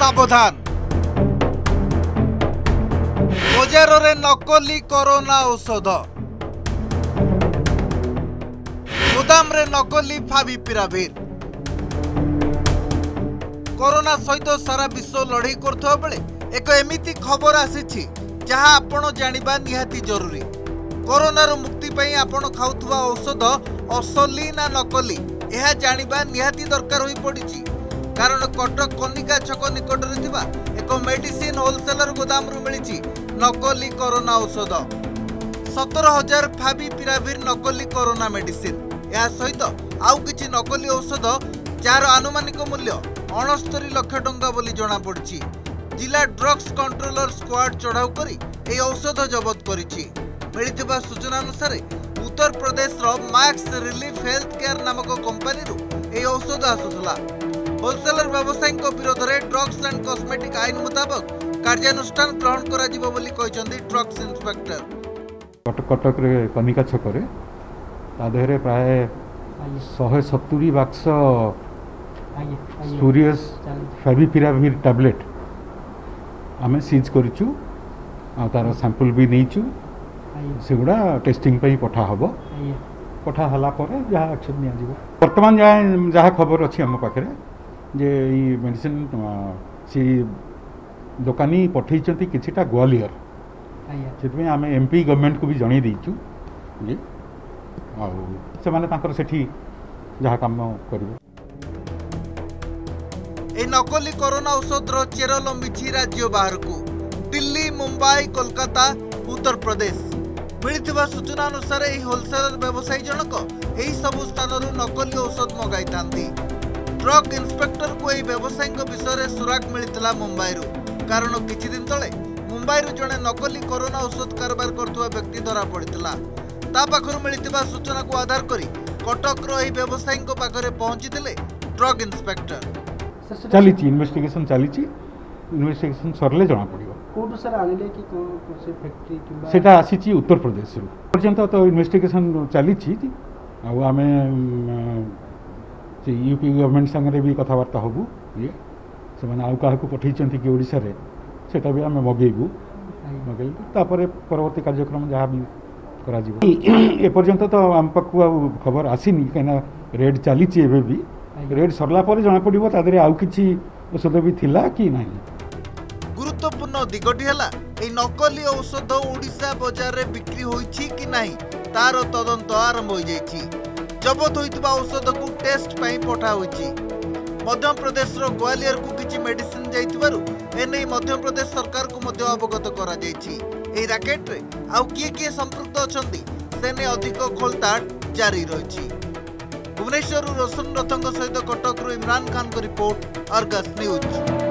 ସାବଧାନ ବଜାରରେ ନକଲି କରୋନା ଔଷଧ ଗୋଦାମରେ ନକଲି ଫାଭିପିରାଭିର କରୋନା ସହିତ ସାରା ବିଶ୍ୱ ଲଢ଼େଇ କରୁଥିବା ବେଳେ ଏକ ଏମିତି ଖବର ଆସିଛି ଯାହା ଆପଣ ଜାଣିବା ନିହାତି ଜରୁରୀ। କରୋନାରୁ ମୁକ୍ତି ପାଇଁ ଆପଣ ଖାଉଥିବା ଔଷଧ ଅସଲି ନା ନକଲି ଏହା ଜାଣିବା ନିହାତି ଦରକାର ହୋଇପଡ଼ିଛି। କାରଣ କଟକ କନିକା ଛକ ନିକଟରେ ଥିବା ଏକ ମେଡିସିନ ହୋଲସେଲର ଗୋଦାମରୁ ମିଳିଛି ନକଲି କରୋନା ଔଷଧ। ସତର ହଜାର ଫାବି ପିରାଭିର ନକଲି କରୋନା ମେଡିସିନ। ଏହା ସହିତ ଆଉ କିଛି ନକଲି ଔଷଧ ଯାହାର ଆନୁମାନିକ ମୂଲ୍ୟ ଅଣସ୍ତରୀ ଲକ୍ଷ ଟଙ୍କା ବୋଲି ଜଣାପଡ଼ିଛି। ଜିଲ୍ଲା ଡ୍ରଗ୍ସ କଣ୍ଟ୍ରୋଲର ସ୍କ୍ୱାଡ୍ ଚଢ଼ାଉ କରି ଏହି ଔଷଧ ଜବତ କରିଛି। ମିଳିଥିବା ସୂଚନା ଅନୁସାରେ ଉତ୍ତରପ୍ରଦେଶର ମାକ୍ସ ରିଲିଫ ହେଲ୍ଥ କେୟାର ନାମକ କମ୍ପାନୀରୁ ଏହି ଔଷଧ ଆସୁଥିଲା। ହୋଲସେଲର ବ୍ୟବସାୟୀଙ୍କ ବିରୋଧରେ ଡ୍ରଗ୍ସ ଆଣ୍ଡ କସ୍ମେଟିକ୍ ଆଇନ ମୁତାବକ କାର୍ଯ୍ୟାନୁଷ୍ଠାନ ଗ୍ରହଣ କରାଯିବ ବୋଲି କହିଛନ୍ତି ଡ୍ରଗ୍ସ ଇନ୍ସପେକ୍ଟର କଟକ କଟକରେ କନିକା ଛକରେ। ତା ଦେହରେ ପ୍ରାୟ ଶହେ ସତୁରି ବାକ୍ସ ସ୍ପୁରିୟସ୍ ଫେଭିପିରାଭିର ଟ୍ୟାବଲେଟ୍ ଆମେ ସିଜ୍ କରିଛୁ। ଆଉ ତା'ର ସାମ୍ପଲ୍ ବି ନେଇଛୁ। ସେଗୁଡ଼ା ଟେଷ୍ଟିଂ ପାଇଁ ପଠା ହେବ ପଠା ହେଲା ପରେ ଯାହା ଆକ୍ସନ୍ ନିଆଯିବ। ବର୍ତ୍ତମାନ ଯାହା ଯାହା ଖବର ଅଛି ଆମ ପାଖରେ। ଯେ ଏଇ ମେଡ଼ିସିନ୍ ସେ ଦୋକାନୀ ପଠାଇଛନ୍ତି କିଛିଟା ଗ୍ୱାଲିୟର। ସେଥିପାଇଁ ଆମେ ଏମ୍ପି ଗଭର୍ଣ୍ଣମେଣ୍ଟକୁ ବି ଜଣାଇ ଦେଇଛୁ ଯେ ଆଉ ସେମାନେ ତାଙ୍କର ସେଠି ଯାହା କାମ କରିବେ। ଏ ନକଲି କରୋନା ଔଷଧର ଚେର ଲମ୍ବିଛି ରାଜ୍ୟ ବାହାରକୁ। ଦିଲ୍ଲୀ ମୁମ୍ବାଇ କୋଲକାତା ଉତ୍ତରପ୍ରଦେଶ। ମିଳିଥିବା ସୂଚନା ଅନୁସାରେ ଏହି ହୋଲସେଲର ବ୍ୟବସାୟୀ ଜଣକ ଏହି ସବୁ ସ୍ଥାନରୁ ନକଲି ଔଷଧ ମଗାଇଥାନ୍ତି। ଡ୍ରଗ୍ ଇନ୍ସପେକ୍ଟରକୁ ଏହି ବ୍ୟବସାୟୀଙ୍କ ବିଷୟରେ ସୁରାଗ ମିଳିଥିଲା ମୁମ୍ବାଇରୁ। କାରଣ କିଛି ଦିନ ତଳେ ମୁମ୍ବାଇରୁ ଜଣେ ନକଲି କରୋନା ଔଷଧ କାରବାର କରୁଥିବା ବ୍ୟକ୍ତି ଧରା ପଡ଼ିଥିଲା। ତା ପାଖରୁ ମିଳିଥିବା ସୂଚନାକୁ ଆଧାର କରି କଟକର ଏହି ବ୍ୟବସାୟୀଙ୍କ ପାଖରେ ପହଞ୍ଚିଥିଲେ ଡ୍ରଗ୍ ଇନ୍ସପେକ୍ଟର। ଚାଲିଛି ଇନଭେଷ୍ଟିଗେସନ୍ ଚାଲିଛି ଇନଭେଷ୍ଟିଗେସନ୍ ସରିଲେ ଜଣାପଡ଼ିବ। କୋଉଠୁ ସାର୍ ଆଣିଲେ କି କ'ଣ ସେ ଫ୍ୟାକ୍ଟ୍ରି ସେଇଟା ଆସିଛି ଉତ୍ତରପ୍ରଦେଶରୁ। ପର୍ଯ୍ୟନ୍ତ ତ ଇନଭେଷ୍ଟିଗେସନ୍ ଚାଲିଛି ଆଉ ଆମେ ଉମ୍, ସେ ୟୁପି ଗଭର୍ଣ୍ଣମେଣ୍ଟ ସାଙ୍ଗରେ ବି କଥାବାର୍ତ୍ତା ହେବୁ ଇଏ। ସେମାନେ ଆଉ କାହାକୁ ପଠେଇଛନ୍ତି କି ଓଡ଼ିଶାରେ ସେଇଟା ବି ଆମେ ମଗେଇବୁ। ମଗେଇବୁ ତାପରେ ପରବର୍ତ୍ତୀ କାର୍ଯ୍ୟକ୍ରମ ଯାହା ବି କରାଯିବ। ଏପର୍ଯ୍ୟନ୍ତ ତ ଆମ ପାଖକୁ ଆଉ ଖବର ଆସିନି କାହିଁକିନା ରେଡ୍ ଚାଲିଛି ଏବେ ବି। ରେଡ୍ ସରିଲା ପରେ ଜଣାପଡ଼ିବ ତା ଦେହରେ ଆଉ କିଛି ଔଷଧ ବି ଥିଲା କି ନାହିଁ। ଗୁରୁତ୍ୱପୂର୍ଣ୍ଣ ଦିଗଟି ହେଲା ଏହି ନକଲି ଔଷଧ ଓଡ଼ିଶା ବଜାରରେ ବିକ୍ରି ହୋଇଛି କି ନାହିଁ ତାର ତଦନ୍ତ ଆରମ୍ଭ ହୋଇଯାଇଛି। ଜବତ ହୋଇଥିବା ଔଷଧକୁ ଟେଷ୍ଟ ପାଇଁ ପଠା ହୋଇଛି ମଧ୍ୟପ୍ରଦେଶର ଗ୍ୱାଲିୟରକୁ କିଛି ମେଡିସିନ ଯାଇଥିବାରୁ ଏନେଇ ମଧ୍ୟପ୍ରଦେଶ ସରକାରକୁ ମଧ୍ୟ ଅବଗତ କରାଯାଇଛି। ଏହି ରାକେଟରେ ଆଉ କିଏ କିଏ ସମ୍ପୃକ୍ତ ଅଛନ୍ତି ସେ ନେଇ ଅଧିକ ଖୋଳତାଡ଼ ଜାରି ରହିଛି। ଭୁବନେଶ୍ୱରରୁ ରୋଶନ ରଥଙ୍କ ସହିତ କଟକରୁ ଇମ୍ରାନ ଖାନଙ୍କ ରିପୋର୍ଟ ଅର୍ଗସ୍ ନ୍ୟୁଜ୍।